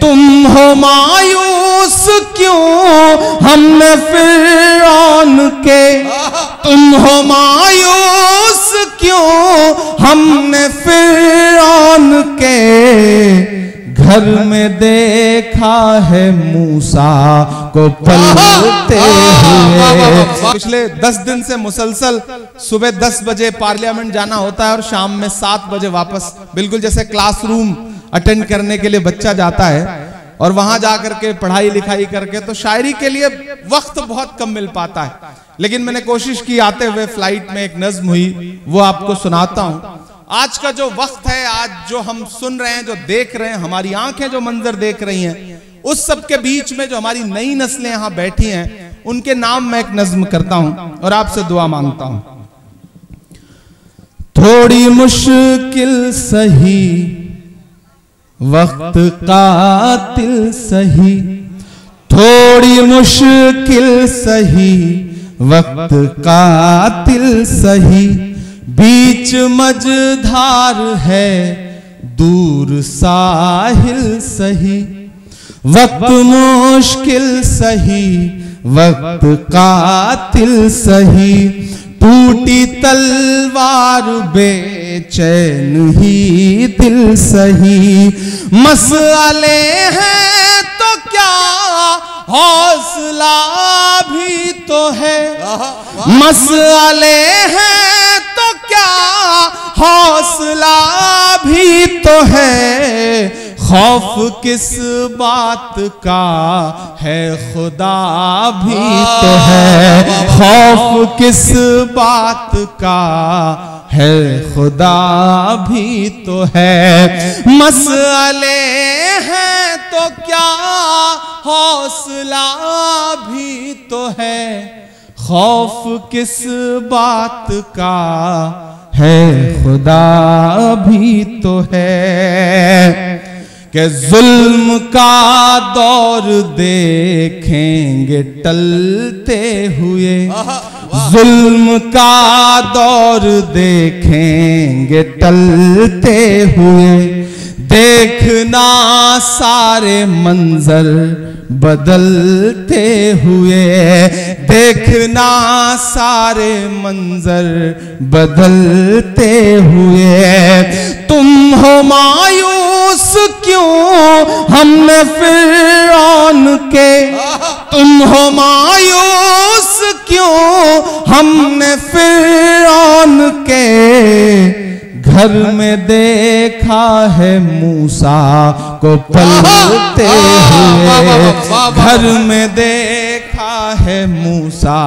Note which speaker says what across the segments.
Speaker 1: तुम हो मायूस क्यों? हमने फिर के। तुम हो मायूस क्यों? हमने फिर के। घर में देखा है मूसा को पलते हुए। पिछले दस दिन से मुसलसल सुबह दस बजे पार्लियामेंट जाना होता है और शाम में सात बजे वापस बिल्कुल जैसे क्लासरूम अटेंड करने के लिए बच्चा जाता है और वहाँ जाकर के पढ़ाई लिखाई करके तो शायरी के लिए वक्त बहुत कम मिल पाता है। लेकिन मैंने कोशिश की आते हुए फ़्लाइट में एक नज्म हुई, वो आपको सुनाता हूँ। आज का जो वक्त है, आज जो हम सुन रहे हैं, जो देख रहे हैं, हमारी आँखें जो मंजर देख रही हैं, उस सब के बीच में जो हमारी नई नस्लें यहाँ बैठी हैं, उनके नाम मैं एक नज्म करता हूँ और आपसे दुआ माँगता हूँ। थोड़ी मुश्किल सही वक्त कातिल सही, थोड़ी मुश्किल सही, वक्त कातिल सही, बीच मझधार है, दूर साहिल सही, वक्त मुश्किल सही, वक्त कातिल सही, टूटी तलवार बेचैन ही दिल सही। मसले हैं तो क्या हौसला भी तो है? मसले हैं तो क्या हौसला भी तो है? खौफ किस बात का है? खुदा भी तो है। खौफ किस बात का है? खुदा भी तो है। मसले हैं तो क्या? हौसला भी तो है। खौफ किस बात का है? खुदा भी तो है। कि जुल्म का दौर देखेंगे टलते हुए। जुल्म का दौर देखेंगे टलते हुए। देखना सारे मंजर बदलते हुए। देखना सारे मंजर बदलते हुए। तुम हो क्यों हमने फिर आन के तुम हो मायूस क्यों? हमने फिर आन के घर में देखा है मूसा को पलते हुए। घर में देखा है मूसा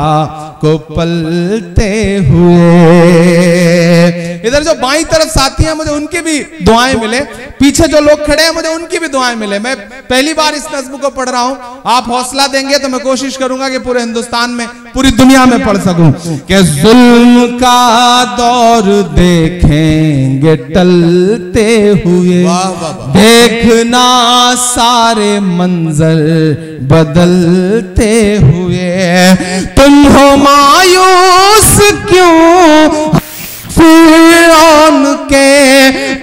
Speaker 1: को पलते हुए। इधर जो बाई तरफ़ साथी हैं मुझे उनकी भी दुआएँ मिले पीछे जो लोग खड़े हैं मुझे उनकी भी दुआएँ मिले। मैं पहली बार इस नज्म को पढ़ रहा हूँ। आप हौसला देंगे तो मैं कोशिश करूँगा कि पूरे हिंदुस्तान में पूरी दुनिया में पढ़ सकूँ। कि जुल्म का दौर देखेंगे टलते हुए। देखना सारे मंजर बदलते हुए। तुम हो मायूस क्यों?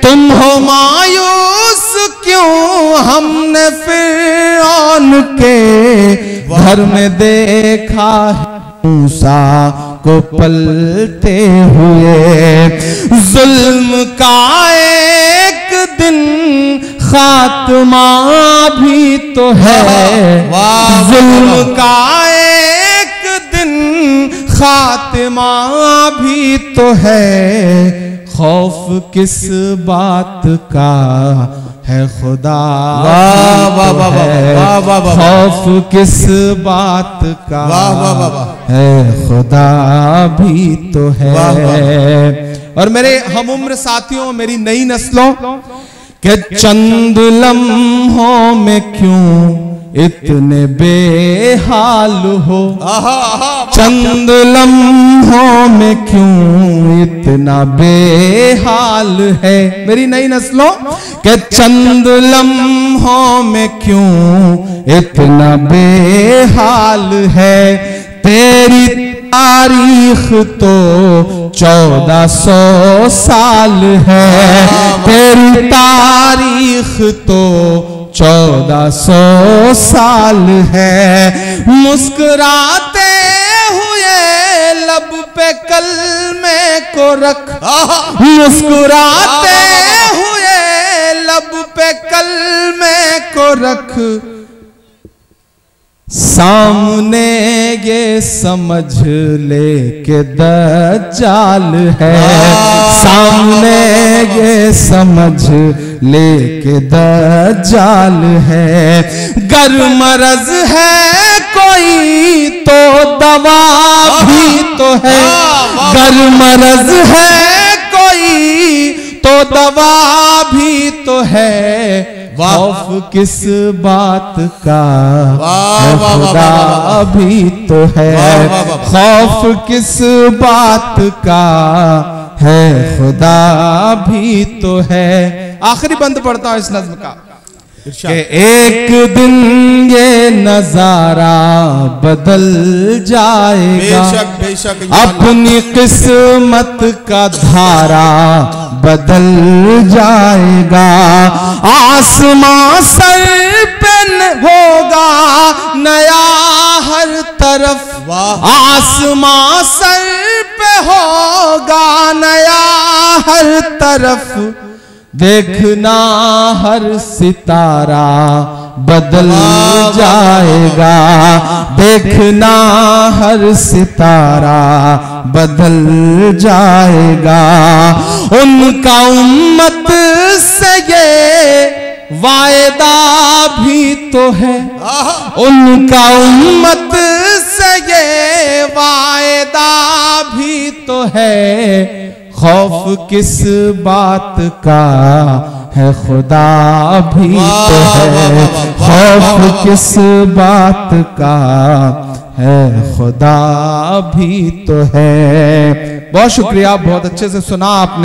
Speaker 1: तुम हो मायूस क्यों हमने फिरौन के घर में देखा मूसा को पलते हुए जुल्म का एक दिन खात्मा भी तो है। जुल्म का एक दिन खात्मा भी तो है। खौफ किस बात का है खुदा खौफ किस बात का। है खुदा भी तो है? और मेरे हम उम्र साथियों मेरी नई नस्लों के चंद लम्हों में क्यों इतने बेहाल हो। चंद लम्हों में क्यों इतना बेहाल है? मेरी नई नस्लों के चंद लम्हों में क्यों इतना बेहाल है? तेरी तारीख तो चौदह सौ साल है। तेरी तारीख तो चौदह सौ साल है। मुस्कुराते हुए लब पे कल में को रख। मुस्कुराते हुए लब पे कल में को रख। सामने ये समझ ले के दज्जाल है। सामने ये समझ ले के दज्जाल है। गर मरज है कोई तो दवा भी तो है। गर मरज है कोई तो दवा भी तो है। खौफ किस बात का? है खुदा
Speaker 2: वाह,
Speaker 1: भी तो है। खौफ किस बात का? है खुदा भी तो है। आखिरी बंद पढ़ता हूँ इस नज्म का। कि एक दिन ये नज़ारा बदल जाएगा। अपनी किस्मत का धारा बदल जाएगा। आसमां सर पे होगा नया हर तरफ़। आसमां सर पे होगा नया हर तरफ़। देखना हर सितारा बदल जाएगा। देखना हर सितारा बदल जाएगा। उनका उम्मत से ये वायदा भी तो है। उनका उम्मत से ये वायदा भी तो है। खौफ किस बात का है खुदा भी तो है। खौफ किस बात का? है खुदा भी तो है। बहुत शुक्रिया, बहुत अच्छे से सुना आपने।